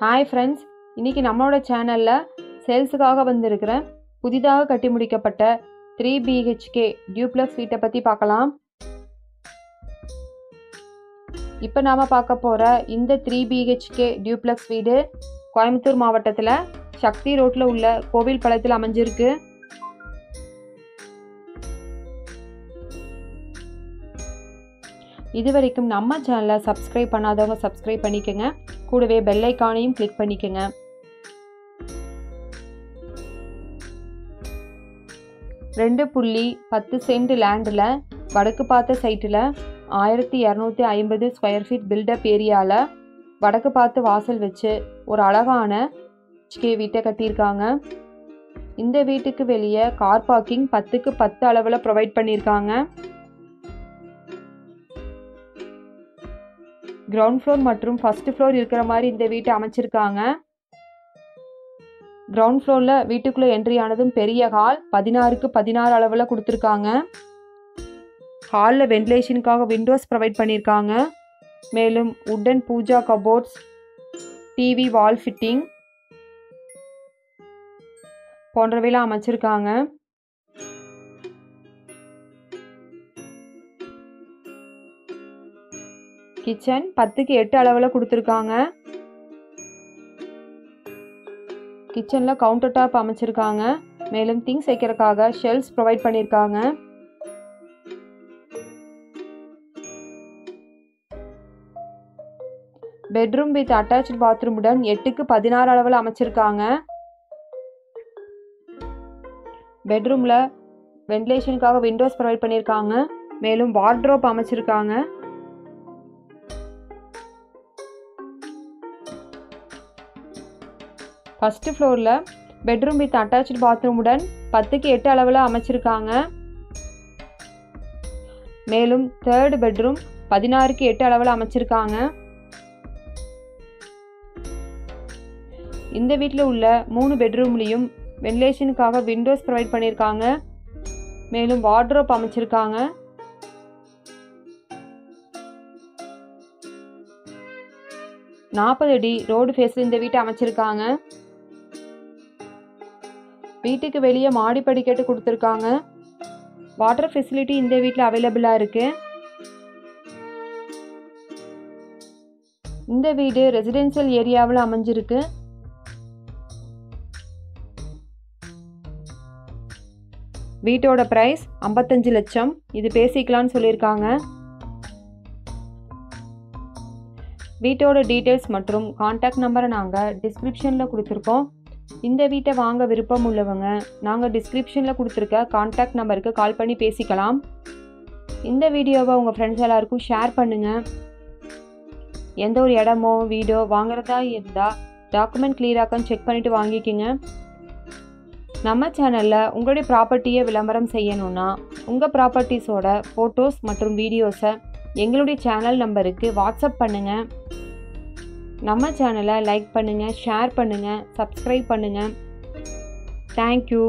Hi friends இன்றைக்கி நம்மளோட சேனலில் சேல்ஸுக்காக வந்திருக்கிற புதிதாக கட்டி முடிக்கப்பட்ட த்ரீ பிஹெச்கே டியூப்ளக்ஸ் வீட்டை பற்றி பார்க்கலாம். இப்போ நாம் பார்க்க போகிற இந்த த்ரீ பிஹெச்கே டியூப்ளக்ஸ் வீடு கோயம்புத்தூர் மாவட்டத்தில் சக்தி ரோட்டில் உள்ள கோவில் பழத்தில் அமைஞ்சிருக்கு. இது வரைக்கும் நம்ம சேனலை சப்ஸ்கிரைப் பண்ணாதவங்க சப்ஸ்கிரைப் பண்ணிக்கோங்க. கூடவே பெல்லைக்கானையும் கிளிக் பண்ணிக்கோங்க. ரெண்டு புள்ளி பத்து சென்ட் லேண்டில் வடக்கு பார்த்த சைட்டில் ஆயிரத்தி இரநூத்தி ஐம்பது ஸ்கொயர் ஃபீட் பில்டப் ஏரியாவில் வடக்கு பார்த்து வாசல் வச்சு ஒரு அழகான ஹெச்கே வீட்டை கட்டியிருக்காங்க. இந்த வீட்டுக்கு வெளியே கார் பார்க்கிங் பத்துக்கு பத்து அளவில் ப்ரொவைட் பண்ணியிருக்காங்க. கிரவுண்ட் ஃப்ளோர் மற்றும் ஃபஸ்ட் ஃப்ளோர் இருக்கிற மாதிரி இந்த வீட்டை அமைச்சிருக்காங்க. கிரவுண்ட் ஃப்ளோரில் வீட்டுக்குள்ளே என்ட்ரி ஆனதும் பெரிய ஹால் பதினாறுக்கு பதினாறு அளவில் கொடுத்துருக்காங்க. ஹாலில் வென்டிலேஷனுக்காக விண்டோஸ் ப்ரொவைட் பண்ணியிருக்காங்க மேலும் wooden pooja cupboards TV wall fitting போன்றவையெல்லாம் அமைச்சிருக்காங்க. கிச்சன் பத்துக்கு எட்டு அளவில் கொடுத்துருக்காங்க. கிச்சனில் கவுண்டர் டாப் அமைச்சிருக்காங்க. மேலும் திங்ஸ் வைக்கிறதுக்காக ஷெல்ஸ் ப்ரொவைட் பண்ணியிருக்காங்க பெட்ரூம் வித் அட்டாச்சு பாத்ரூமுடன் எட்டுக்கு பதினாறு அளவில் அமைச்சிருக்காங்க. பெட்ரூமில் வென்டிலேஷனுக்காக விண்டோஸ் ப்ரொவைட் பண்ணியிருக்காங்க மேலும் வார்ட்ரோப் அமைச்சிருக்காங்க. ஃபஸ்ட்டு ஃப்ளோரில் பெட்ரூம் வித் அட்டாச்சு பாத்ரூமுடன் பத்துக்கு எட்டு அளவில் அமைச்சிருக்காங்க. மேலும் தேர்டு பெட்ரூம் பதினாறுக்கு எட்டு அளவில் அமைச்சிருக்காங்க. இந்த வீட்டில் உள்ள மூணு பெட்ரூம்லேயும் வென்டிலேஷனுக்காக விண்டோஸ் ப்ரொவைட் பண்ணியிருக்காங்க மேலும் வார்ட்ரோப் அமைச்சிருக்காங்க. நாற்பது அடி ரோடு ஃபேஸில் இந்த வீட்டை அமைச்சிருக்காங்க. வீட்டுக்கு வெளியே மாடி படிக்கட்டு கொடுத்துருக்காங்க. வாட்டர் ஃபெசிலிட்டி இந்த வீட்டில் அவைலபிளாக இருக்குது இந்த வீடு ரெசிடென்சியல் ஏரியாவில் அமைஞ்சிருக்கு. வீட்டோட ப்ரைஸ் ஐம்பத்தஞ்சு லட்சம். இது பேசிக்கலான்னு சொல்லியிருக்காங்க. வீட்டோட டீட்டெயில்ஸ் மற்றும் காண்டாக்ட் நம்பரை நாங்கள் டிஸ்கிரிப்ஷனில் கொடுத்துருக்கோம். இந்த வீட்டை வாங்க விருப்பம் உள்ளவங்க நாங்கள் டிஸ்கிரிப்ஷனில் கொடுத்துருக்க காண்டாக்ட் நம்பருக்கு கால் பண்ணி பேசிக்கலாம். இந்த வீடியோவை உங்கள் ஃப்ரெண்ட்ஸ் எல்லாருக்கும் ஷேர் பண்ணுங்கள் எந்த ஒரு இடமோ வீடோ வாங்குறதா இருந்தால் டாக்குமெண்ட் கிளியராக்கான்னு செக் பண்ணிவிட்டு வாங்கிக்கிங்க. நம்ம சேனலில் உங்களுடைய ப்ராப்பர்ட்டியை விளம்பரம் செய்யணுன்னா உங்கள் ப்ராப்பர்ட்டிஸோட ஃபோட்டோஸ் மற்றும் வீடியோஸை எங்களுடைய சேனல் நம்பருக்கு வாட்ஸ்அப் பண்ணுங்கள் நம்ம சேனலை லைக் பண்ணுங்கள் ஷேர் பண்ணுங்கள் சப்ஸ்கிரைப் பண்ணுங்கள் தேங்க்யூ